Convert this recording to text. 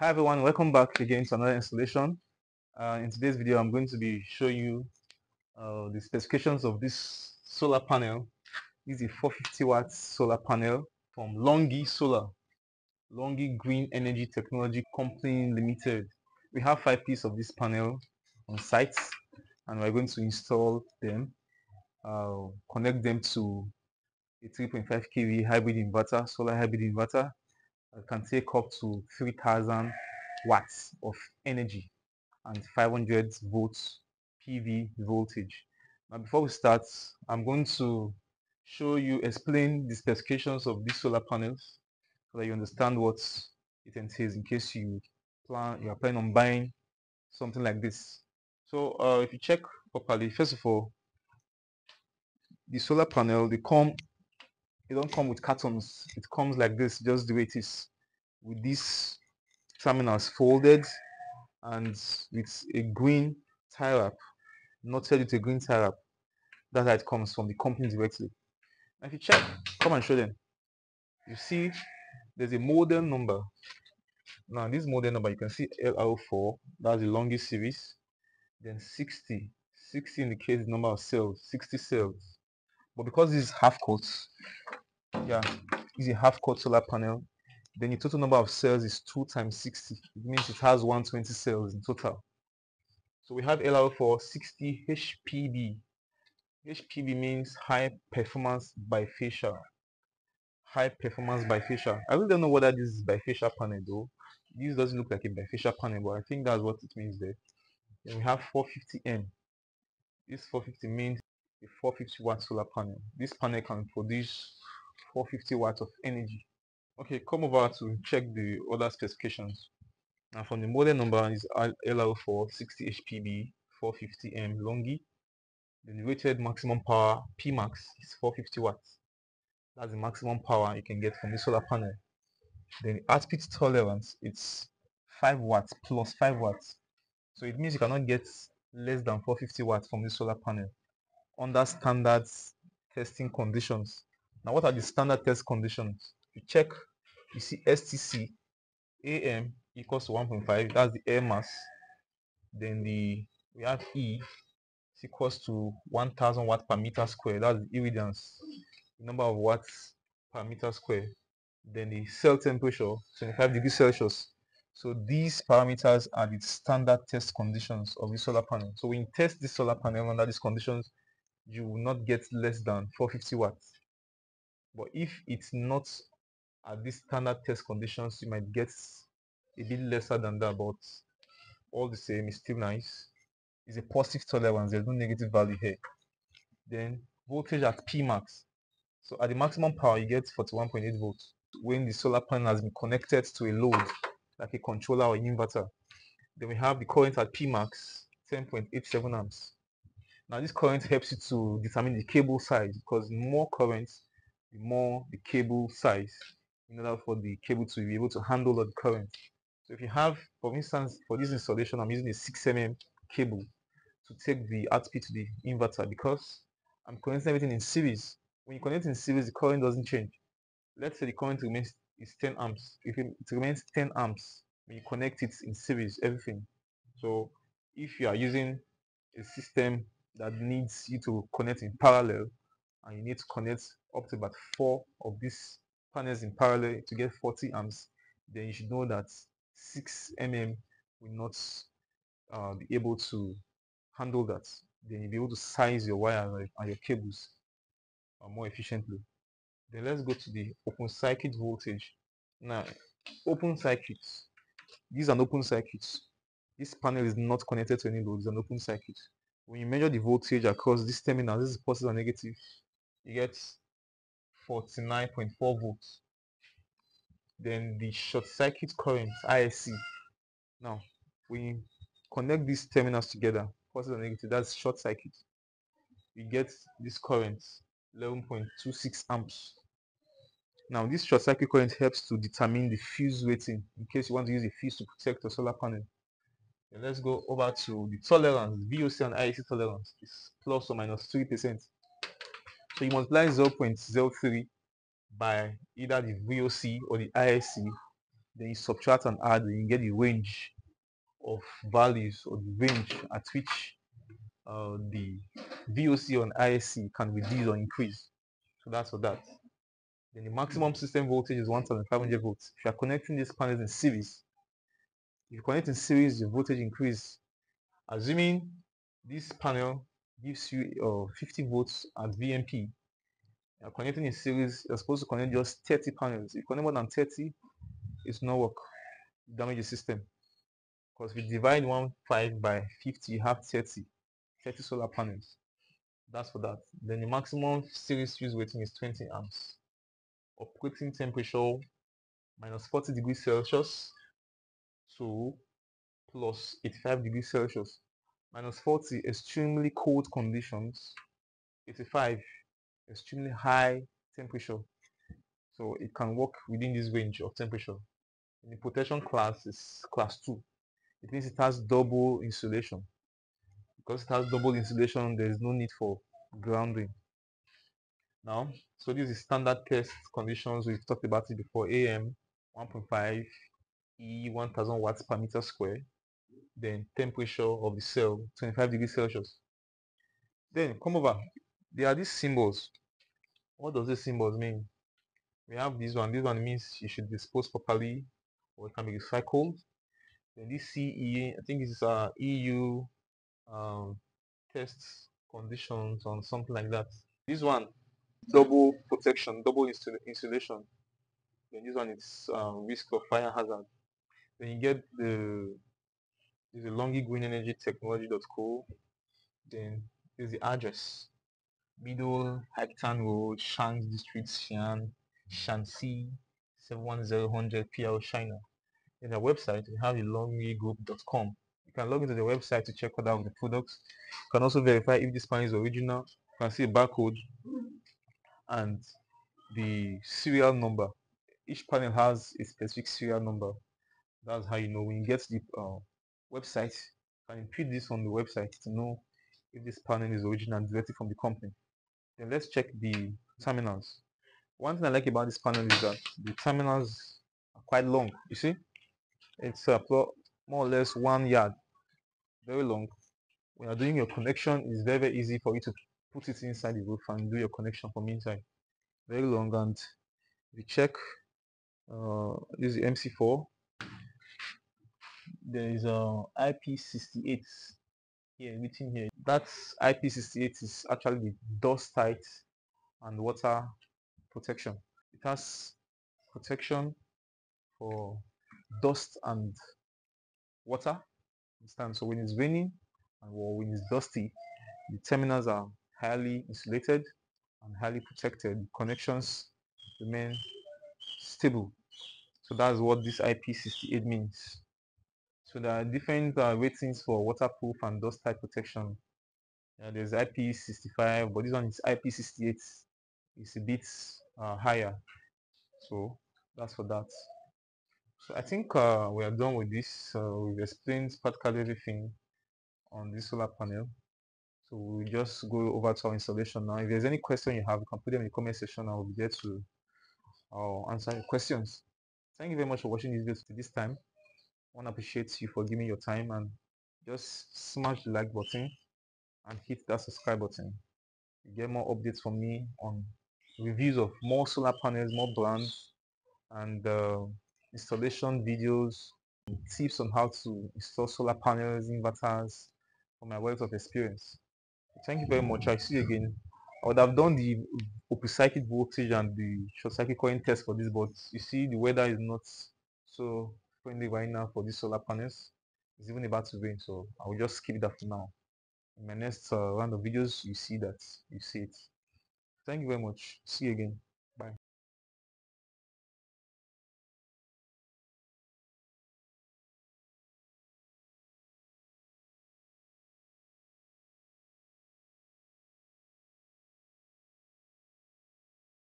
Hi everyone, welcome back again to another installation. Uh, in today's video, I'm going to be showing you uh, the specifications of this solar panel. This is a 450 watts solar panel from Longi Solar, Longi Green Energy Technology Company Limited. We have five pieces of this panel on site and we're going to install them, uh, connect them to a 3.5 kV hybrid inverter, solar hybrid inverter can take up to 3000 watts of energy and 500 volts PV voltage. Now before we start, I'm going to show you, explain the specifications of these solar panels so that you understand what it entails in case you plan, you are planning on buying something like this. So uh, if you check properly, first of all, the solar panel, they come it don't come with cartons. It comes like this. Just the way it is. With these terminals folded and with a green tie wrap. Knotted with a green tie wrap. That's how it comes from the company directly. If you check come and show them. You see there's a model number. Now this model number you can see LR4 that's the longest series. Then 60 60 indicates the number of cells. 60 cells but because this is half cut yeah is a half cut solar panel then the total number of cells is 2 times 60 it means it has 120 cells in total. So we have LR4 60 HPB HPB means high performance bifacial. High performance bifacial. I really don't know whether this is bifacial panel though. This doesn't look like a bifacial panel but I think that's what it means there. Then we have 450M this 450 means a 450 watt solar panel this panel can produce 450 watts of energy. Okay, come over to check the other specifications. Now from the model number is LR4 60 HPB 450M Longi. The rated maximum power Pmax is 450 watts. That's the maximum power you can get from the solar panel. Then the output tolerance it's 5 watts plus 5 watts. So it means you cannot get less than 450 watts from the solar panel under standard testing conditions. Now, what are the standard test conditions? You check, you see STC, AM equals to 1.5, that's the air mass. Then the we have E is equals to 1000 watt per meter square, that's the irradiance, the number of watts per meter square. Then the cell temperature, 25 degrees Celsius. So these parameters are the standard test conditions of the solar panel. So when you test the solar panel under these conditions, you will not get less than 450 watts. But if it's not at these standard test conditions, you might get a bit lesser than that, but all the same, it's still nice. It's a positive tolerance, there's no negative value here. Then voltage at p max So at the maximum power, you get 41.8 volts when the solar panel has been connected to a load, like a controller or inverter. Then we have the current at p max 10.87 amps. Now this current helps you to determine the cable size because more current the more the cable size in order for the cable to be able to handle the current. So if you have, for instance, for this installation, I'm using a 6 mm cable to take the output to the inverter because I'm connecting everything in series. When you connect in series, the current doesn't change. Let's say the current remains is 10 amps. If it remains 10 amps when you connect it in series, everything. So if you are using a system that needs you to connect in parallel, and you need to connect up to about four of these panels in parallel to get 40 amps then you should know that 6 mm will not uh, be able to handle that. Then you'll be able to size your wire and your cables uh, more efficiently. Then let's go to the open circuit voltage. Now open circuits these are open circuits. This panel is not connected to any load it's an open circuit when you measure the voltage across this terminal this is positive and negative you get 49.4 volts. Then the short circuit current ISC now we connect these terminals together positive and negative that's short circuit. We get this current 11.26 amps. Now this short circuit current helps to determine the fuse rating in case you want to use a fuse to protect your solar panel let's go over to the tolerance VOC and ISC tolerance is plus or minus 3 percent so you multiply 0.03 by either the VOC or the ISC then you subtract and add, and you get the range of values or the range at which uh, the VOC on ISC can reduce or increase. So that's for that. Then the maximum system voltage is 1500 volts. If you are connecting these panels in series, if you connect in series, the voltage increase. Assuming this panel gives you uh, 50 volts at VMP, you are connecting in series, you're supposed to connect just 30 panels. If you connect more than 30, it's not work. You damage the system. Because if you divide 1 5 by 50, you have 30. 30 solar panels. That's for that. Then the maximum series fuse rating is 20 amps. Operating temperature minus 40 degrees Celsius to plus 85 degrees Celsius. Minus 40 extremely cold conditions. 85 extremely high temperature. So it can work within this range of temperature. And the protection class is class 2. It means it has double insulation because it has double insulation there is no need for grounding now so this is standard test conditions we've talked about it before am 1.5 e 1000 watts per meter square. Then temperature of the cell 25 degrees celsius. Then come over. There are these symbols. What does these symbols mean? We have this one. This one means you should dispose properly or it can be recycled. Then this ce i think this is a eu um, tests conditions on something like that. This one, double protection, double insulation. Then this one is um, risk of fire hazard. Then you get the is the Longi Green Energy Technology.co. Then there's the address. Middle Hangtian Road, Shanks District, Xi'an, Shanxi, 71000 PL China. In the website, we have the longgroup.com You can log into the website to check out the products. You can also verify if this panel is original. You can see a barcode and the serial number. Each panel has a specific serial number. That's how you know when you get the uh, website, you can input this on the website to know if this panel is original and directly from the company. Then let's check the terminals. One thing I like about this panel is that the terminals are quite long. You see, it's uh, more or less one yard very long. When you're doing your connection, it's very, very easy for you to put it inside the roof and do your connection from inside. Very long and we check uh, this is MC4. There is um, a IP68 here written here. That IP68 is actually the dust tight and water protection. It has protection for dust and water understand? So when it's raining and when it's dusty, the terminals are highly insulated and highly protected. Connections remain stable. So that's what this IP68 means. So there are different uh, ratings for waterproof and dust type protection. Uh, there's IP65, but this one is IP68. It's a bit uh, higher. So that's for that. So I think uh, we are done with this. We've explained practically everything on this solar panel. So we'll just go over to our installation now. If there's any question you have, you can put them in the comment section. I will be there to answer your questions. Thank you very much for watching this video to this time. Want to appreciate you for giving your time and just smash the like button and hit that subscribe button. You get more updates from me on reviews of more solar panels, more brands, and uh, installation videos, tips on how to install solar panels, inverters from my wealth of experience. Thank you very much. I see you again. I would have done the open circuit voltage and the short circuit current test for this, but you see the weather is not so friendly right now for these solar panels. It's even about to rain, so I will just skip that for now. In my next uh, round of videos, you see that, you see it. Thank you very much. See you again.